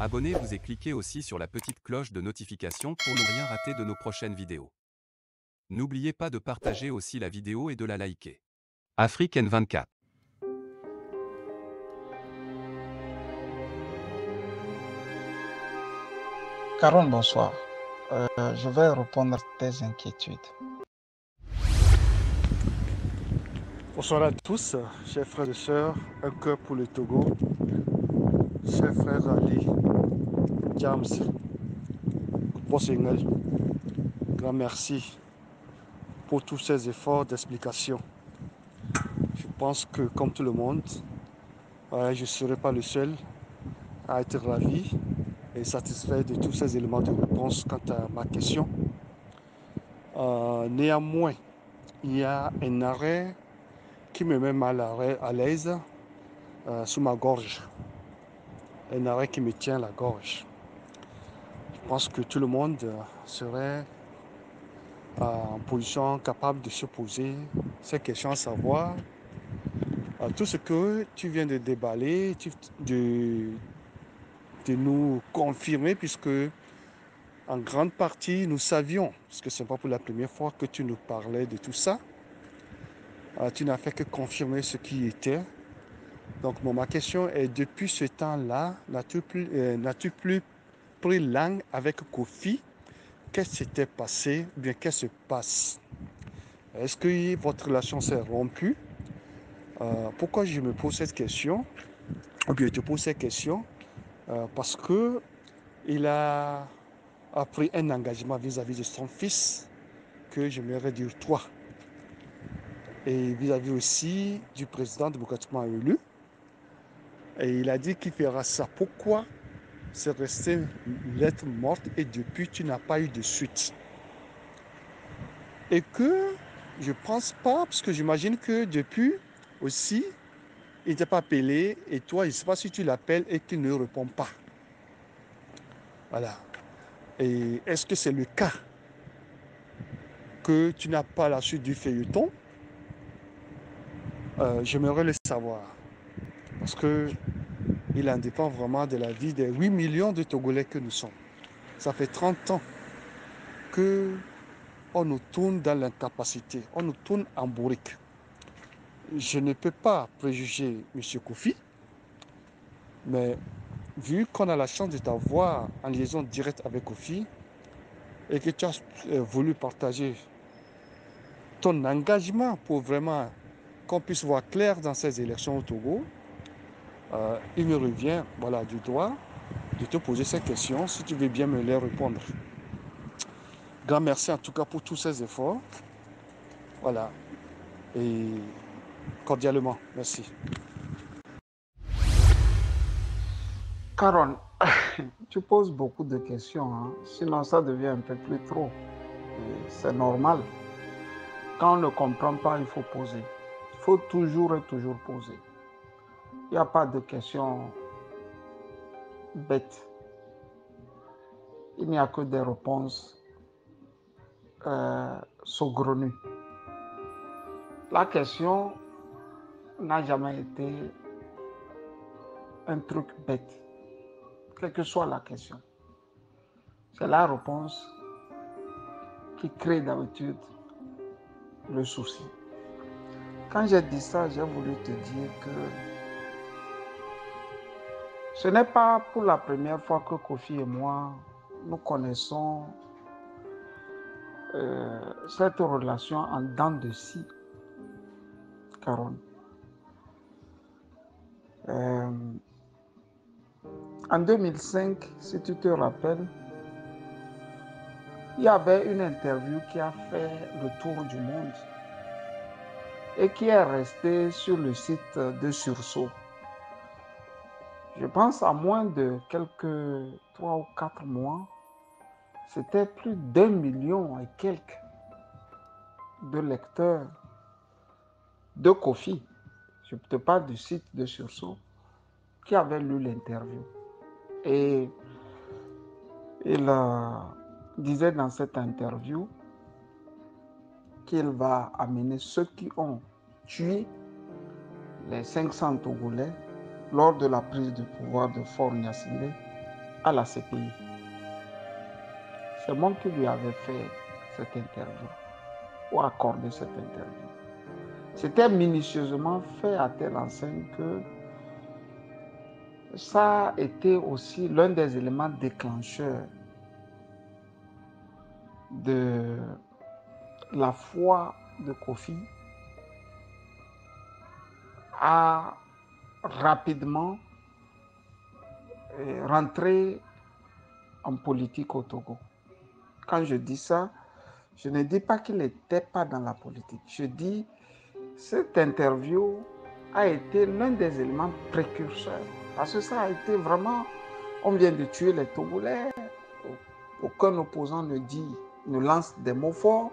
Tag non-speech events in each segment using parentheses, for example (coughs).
Abonnez-vous et cliquez aussi sur la petite cloche de notification pour ne rien rater de nos prochaines vidéos. N'oubliez pas de partager aussi la vidéo et de la liker. Afrique N24 Caron, bonsoir. Euh, je vais répondre à tes inquiétudes. Bonsoir à tous, chers frères et sœurs, un cœur pour le Togo, chers frères Ali, James, Bossingel, grand merci pour tous ces efforts d'explication. Je pense que comme tout le monde, ouais, je ne serai pas le seul à être ravi et satisfait de tous ces éléments de réponse quant à ma question. Euh, néanmoins, il y a un arrêt qui me met mal à l'aise euh, sous ma gorge. Un arrêt qui me tient la gorge. Je pense que tout le monde euh, serait euh, en position capable de se poser ces questions à savoir euh, tout ce que tu viens de déballer, de, nous confirmer, puisque en grande partie nous savions, parce que ce n'est pas pour la première fois que tu nous parlais de tout ça. Tu n'as fait que confirmer ce qui était. Donc, ma question est, depuis ce temps-là, n'as-tu plus, euh, n'as-tu plus pris langue avec Kofi? Qu'est-ce qui s'était passé? Bien qu'est-ce qui se passe? Est-ce que votre relation s'est rompue? Euh, Pourquoi je me pose cette question? Bien je te pose cette question Euh, Parce que il a, a pris un engagement vis-à-vis de son fils que j'aimerais dire toi. Et vis-à-vis aussi du président démocratiquement élu. Et il a dit qu'il fera ça. Pourquoi c'est resté lettre morte et depuis tu n'as pas eu de suite? Et que je pense pas, parce que j'imagine que depuis aussi, il t'a pas appelé et toi, je ne sais pas si tu l'appelles et qu'il ne répond pas. Voilà. Et est-ce que c'est le cas que tu n'as pas la suite du feuilleton? Euh, J'aimerais le savoir. Parce que il en dépend vraiment de la vie des 8 millions de Togolais que nous sommes. Ça fait 30 ans que on nous tourne dans l'incapacité, on nous tourne en bourrique. Je ne peux pas préjuger M. Kofi, mais vu qu'on a la chance de t'avoir en liaison directe avec Kofi et que tu as euh, voulu partager ton engagement pour vraiment qu'on puisse voir clair dans ces élections au Togo, il me revient voilà, du droit de te poser ces questions si tu veux bien me les répondre. Grand merci en tout cas pour tous ces efforts. Voilà. Et cordialement, merci. Caron, (coughs) tu poses beaucoup de questions, hein. sinon ça devient un peu plus trop. C'est normal. Quand on ne comprend pas, il faut poser. Il faut toujours et toujours poser. Il n'y a pas de questions bêtes. Il n'y a que des réponses euh, saugrenues. La question n'a jamais été un truc bête, quelle que soit la question. C'est la réponse qui crée d'habitude le souci. Quand j'ai dit ça, j'ai voulu te dire que ce n'est pas pour la première fois que Kofi et moi, nous connaissons euh, cette relation en dents de scie, Caron. Euh, en 2005, si tu te rappelles, il y avait une interview qui a fait le tour du monde et qui est restée sur le site de Sursaut. Je pense à moins de quelques trois ou quatre mois, c'était plus d'un million et quelques de lecteurs de Kofi. Je te parle du site de Sursaut qui avait lu l'interview. Et il euh, disait dans cette interview qu'il va amener ceux qui ont tué les 500 Togolais lors de la prise de pouvoir de Fort Gnassingbé à la CPI. C'est moi qui lui avais fait cette interview ou accordé cette interview. C'était minutieusement fait à telle enseigne que ça a été aussi l'un des éléments déclencheurs de la foi de Kofi à rapidement rentrer en politique au Togo. Quand je dis ça, je ne dis pas qu'il n'était pas dans la politique. Je dis cette interview a été l'un des éléments précurseurs. Parce que ça a été vraiment, on vient de tuer les Togolais. Aucun opposant ne dit, ne lance des mots forts.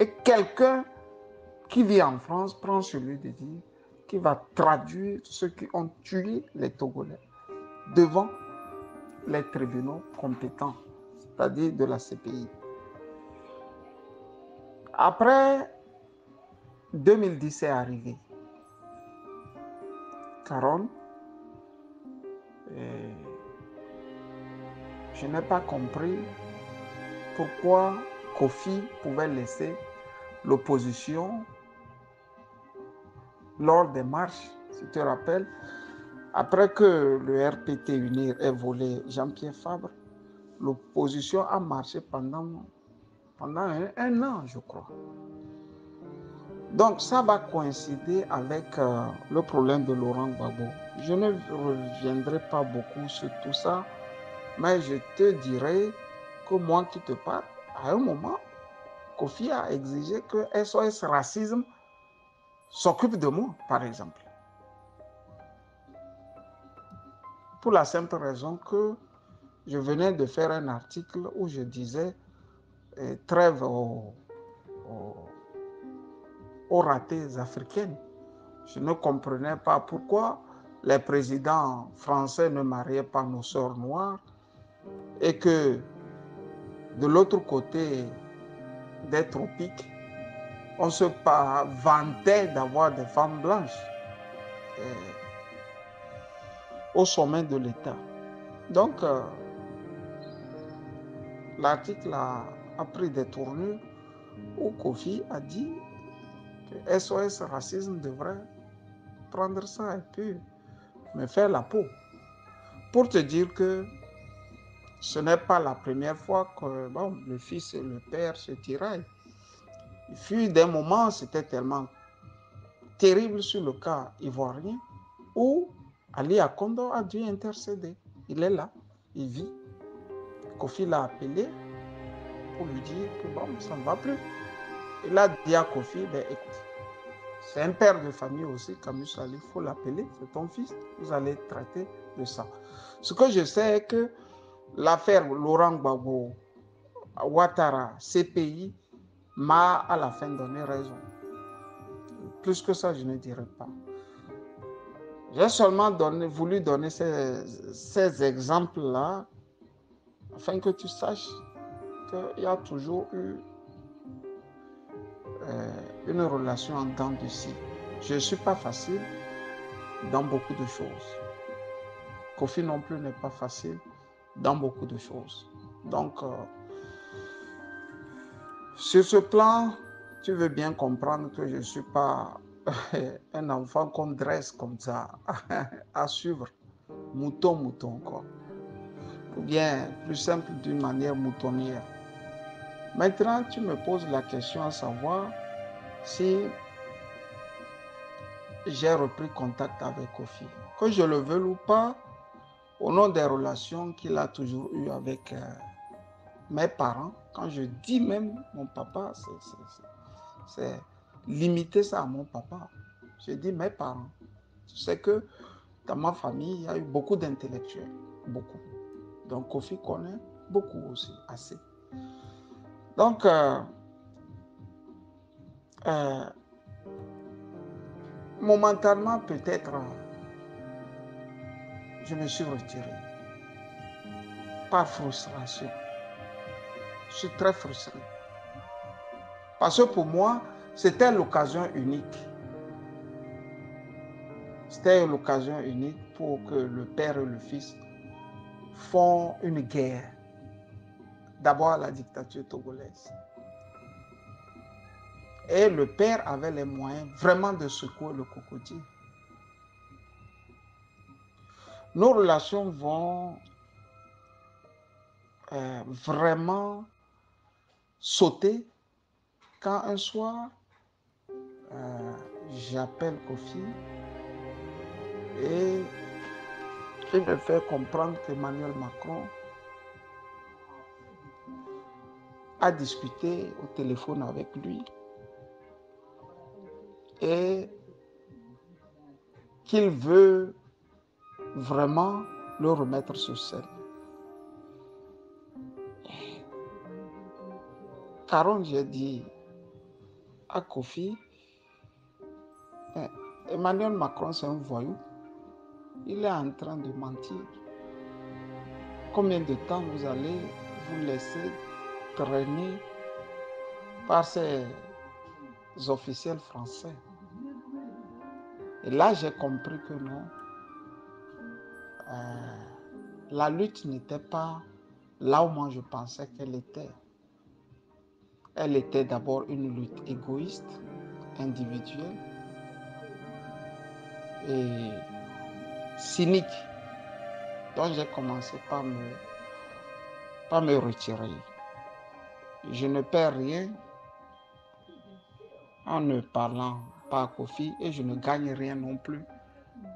Et quelqu'un qui vit en France prend celui de dire qui va traduire ceux qui ont tué les Togolais devant les tribunaux compétents, c'est-à-dire de la CPI. Après, 2010 est arrivé. Caron, je n'ai pas compris pourquoi Kofi pouvait laisser l'opposition lors des marches, si tu te rappelles, après que le RPT Unir ait volé Jean-Pierre Fabre, l'opposition a marché pendant, pendant un, an, je crois. Donc ça va coïncider avec euh, le problème de Laurent Gbagbo. Je ne reviendrai pas beaucoup sur tout ça, mais je te dirai que moi qui te parle, à un moment, Kofi a exigé que SOS Racisme s'occupe de moi, par exemple. Pour la simple raison que je venais de faire un article où je disais eh, trêve aux, aux, ratés africaines. Je ne comprenais pas pourquoi les présidents français ne mariaient pas nos sœurs noires et que de l'autre côté des tropiques, on se vantait d'avoir des femmes blanches euh, au sommet de l'État. Donc, euh, l'article a, pris des tournures où Kofi a dit que SOS Racisme devrait prendre ça et puis me faire la peau. Pour te dire que ce n'est pas la première fois que bon, le fils et le père se tiraillent. Il fut des moments, c'était tellement terrible sur le cas ivoirien, où Ali Akondo a dû intercéder. Il est là, il vit. Kofi l'a appelé pour lui dire que bon, ça ne va plus. Il a dit à Kofi, ben écoute, c'est un père de famille aussi, Camus Ali, il faut l'appeler, c'est ton fils, vous allez traiter de ça. Ce que je sais est que l'affaire Laurent Gbagbo, Ouattara, CPI, m'a à la fin donné raison. Plus que ça, je ne dirais pas. J'ai seulement voulu donner ces, ces exemples-là afin que tu saches qu'il y a toujours eu euh, une relation en temps de si. Je ne suis pas facile dans beaucoup de choses. Kofi non plus n'est pas facile dans beaucoup de choses. Donc, euh, sur ce plan, tu veux bien comprendre que je ne suis pas (laughs) un enfant qu'on dresse comme ça (laughs) à suivre, mouton, mouton, quoi. Ou bien, plus simple, d'une manière moutonnière. Maintenant, tu me poses la question à savoir si j'ai repris contact avec Kofi. Que je le veuille ou pas, au nom des relations qu'il a toujours eues avec euh, mes parents, quand je dis même mon papa, c'est limiter ça à mon papa. Je dis mes parents. Tu sais que dans ma famille, il y a eu beaucoup d'intellectuels. Beaucoup. Donc Kofi connaît beaucoup aussi, assez. Donc, euh, euh, momentanément, peut-être, je me suis retiré. Par frustration. Je suis très frustré. Parce que pour moi, c'était l'occasion unique. C'était l'occasion unique pour que le père et le fils font une guerre. D'abord la dictature togolaise. Et le père avait les moyens vraiment de secouer le crocodile. Nos relations vont euh, vraiment sauter quand un soir, euh, j'appelle Kofi et il me fait comprendre qu'Emmanuel Macron a discuté au téléphone avec lui et qu'il veut vraiment le remettre sur scène. Caron, j'ai dit à Kofi, Emmanuel Macron, c'est un voyou. Il est en train de mentir. Combien de temps vous allez vous laisser traîner par ces officiels français? Et là, j'ai compris que non. Euh, la lutte n'était pas là où moi je pensais qu'elle était. Elle était d'abord une lutte égoïste, individuelle et cynique. Donc j'ai commencé par me, par me retirer. Je ne perds rien en ne parlant pas à Kofi et je ne gagne rien non plus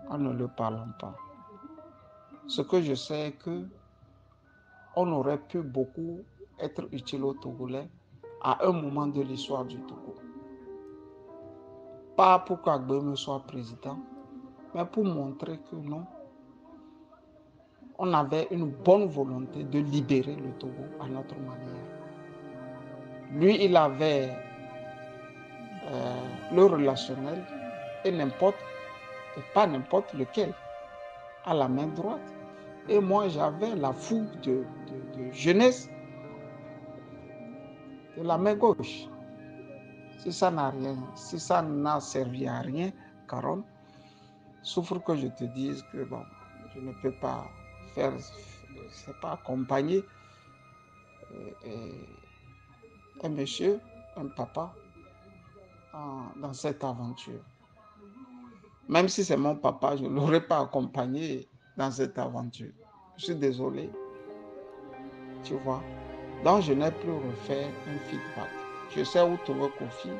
en ne le parlant pas. Ce que je sais est que on aurait pu beaucoup être utile au Togolais à un moment de l'histoire du Togo. Pas pour qu'Agbeme soit président, mais pour montrer que non, on avait une bonne volonté de libérer le Togo à notre manière. Lui, il avait euh, le relationnel et n'importe, et pas n'importe lequel, à la main droite. Et moi, j'avais la fougue de jeunesse de la main gauche. Si ça n'a rien, si ça n'a servi à rien, Caron, souffre que je te dise que bon, je ne peux pas faire, c'est pas accompagner euh, un monsieur, un papa dans cette aventure. Même si c'est mon papa, je ne l'aurais pas accompagné dans cette aventure. Je suis désolé. Tu vois? Donc, je n'ai plus refait un feedback. Je sais où trouver Kofi,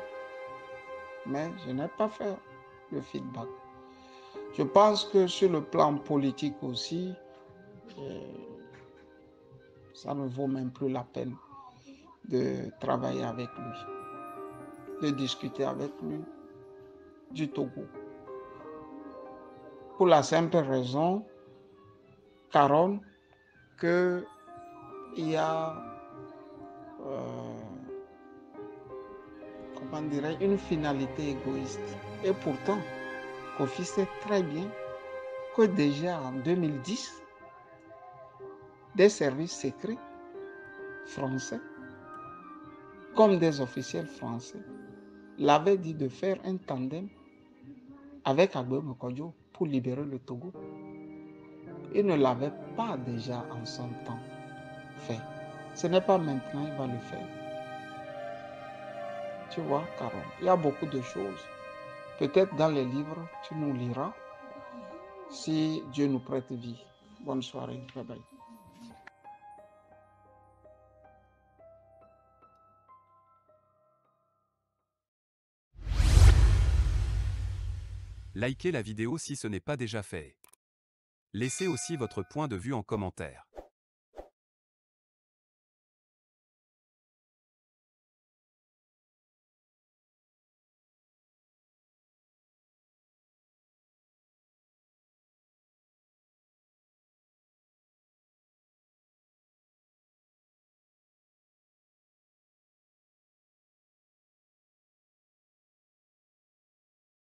mais je n'ai pas fait le feedback. Je pense que sur le plan politique aussi, euh, ça ne vaut même plus la peine de travailler avec lui, de discuter avec lui du Togo. Pour la simple raison, Caron, qu'il y a euh, comment dirais une finalité égoïste. Et pourtant, Kofi sait très bien que déjà en 2010, des services secrets français, comme des officiels français, l'avaient dit de faire un tandem avec Agbe Mokodjo pour libérer le Togo. Ils ne l'avaient pas déjà en son temps fait. Ce n'est pas maintenant, il va le faire. Tu vois, Caron, il y a beaucoup de choses. Peut-être dans les livres, tu nous liras si Dieu nous prête vie. Bonne soirée. Bye bye. Likez la vidéo si ce n'est pas déjà fait. Laissez aussi votre point de vue en commentaire.